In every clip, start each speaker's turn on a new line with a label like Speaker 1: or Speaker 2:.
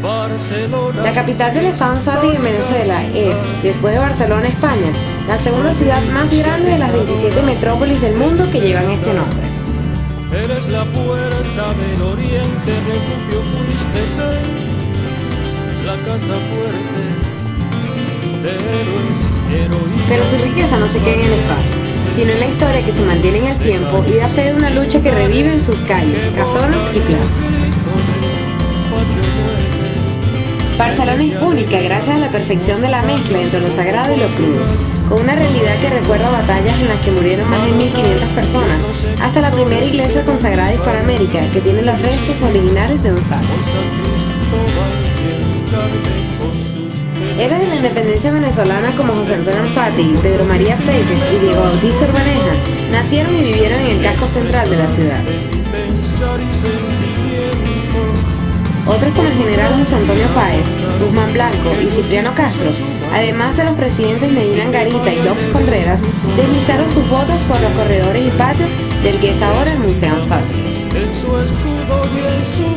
Speaker 1: La capital del estado Anzoátegui en Venezuela es, después de Barcelona, España, la segunda ciudad más grande de las 27 metrópolis del mundo que llevan este nombre.
Speaker 2: Eres la puerta del oriente, refugio fuiste ser, la casa fuerte de héroes, heroínas.
Speaker 1: Pero su riqueza no se queda en el espacio, sino en la historia que se mantiene en el tiempo y da fe de una lucha que revive en sus calles, casonas y plazas. Barcelona es única gracias a la perfección de la mezcla entre lo sagrado y lo crudo, con una realidad que recuerda batallas en las que murieron más de 1.500 personas, hasta la primera iglesia consagrada Hispanoamérica, que tiene los restos originales de un santo. Héroes de la independencia venezolana como José Antonio Anzuati, Pedro María Freites y Diego Bautista Urbaneja nacieron y vivieron en el casco central de la ciudad. Otros como el general José Antonio Páez, Guzmán Blanco y Cipriano Castro, además de los presidentes Medina Angarita y López Contreras, deslizaron sus botas por los corredores y patios del que es ahora el Museo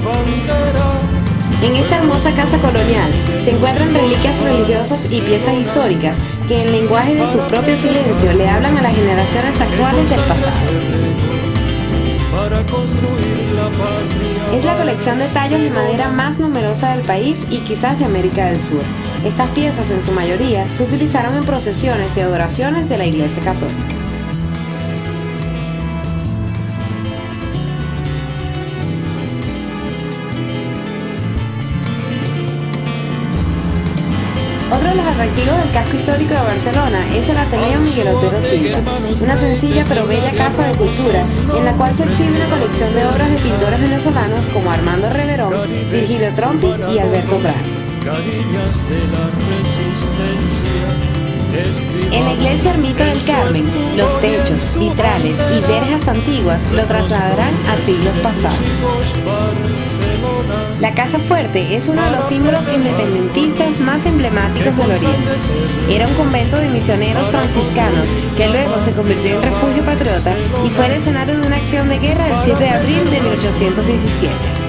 Speaker 2: bandera,
Speaker 1: En esta hermosa casa colonial se encuentran reliquias religiosas y piezas históricas que en lenguaje de su propio silencio le hablan a las generaciones actuales del pasado. Es la colección de tallos de madera más numerosa del país y quizás de América del Sur. Estas piezas en su mayoría se utilizaron en procesiones y adoraciones de la Iglesia Católica. Otro de los atractivos del casco histórico de Barcelona es el Ateneo Miguel Otero Silva, una sencilla pero bella casa de cultura en la cual se exhibe una colección de obras de pintores venezolanos como Armando Reverón, Virgilio Trompis y Alberto Brand. En la iglesia Ermita del Carmen, los techos, vitrales y verjas antiguas lo trasladarán a siglos pasados. La Casa Fuerte es uno de los símbolos independentistas más emblemáticos del Oriente. Era un convento de misioneros franciscanos que luego se convirtió en refugio patriota y fue el escenario de una acción de guerra el 7 de abril de 1817.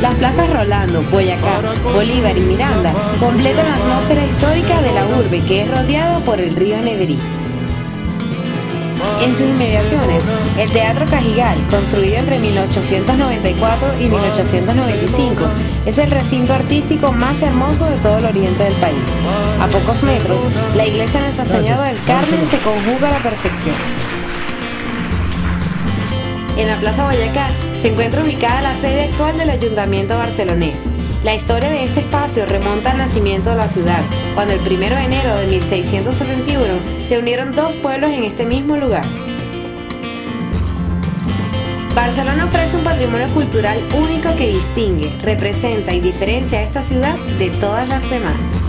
Speaker 1: Las plazas Rolando, Boyacá, Bolívar y Miranda completan la atmósfera histórica de la urbe que es rodeada por el río Neverí. En sus inmediaciones, el Teatro Cajigal, construido entre 1894 y 1895, es el recinto artístico más hermoso de todo el oriente del país. A pocos metros, la iglesia Nuestra Señora del Carmen se conjuga a la perfección. En la Plaza Boyacá se encuentra ubicada la sede actual del Ayuntamiento barcelonés. La historia de este espacio remonta al nacimiento de la ciudad, cuando el 1 de enero de 1671 se unieron dos pueblos en este mismo lugar. Barcelona ofrece un patrimonio cultural único que distingue, representa y diferencia a esta ciudad de todas las demás.